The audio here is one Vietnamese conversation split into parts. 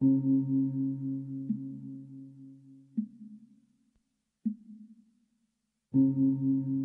Thank you.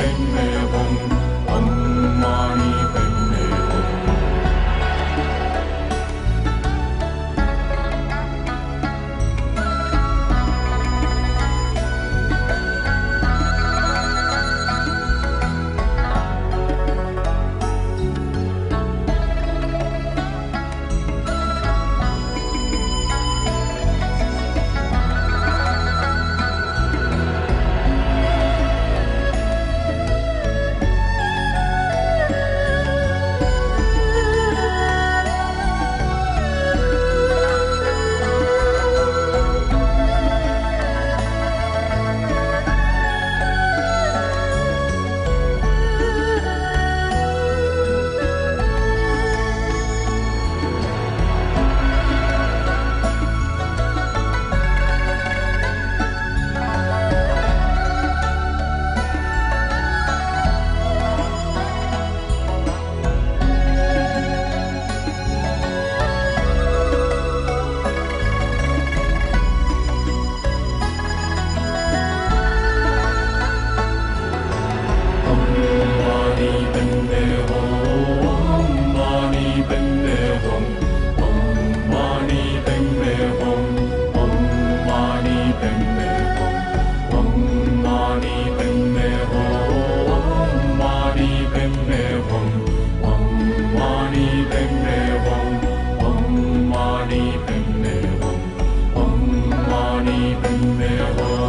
Amen. numéro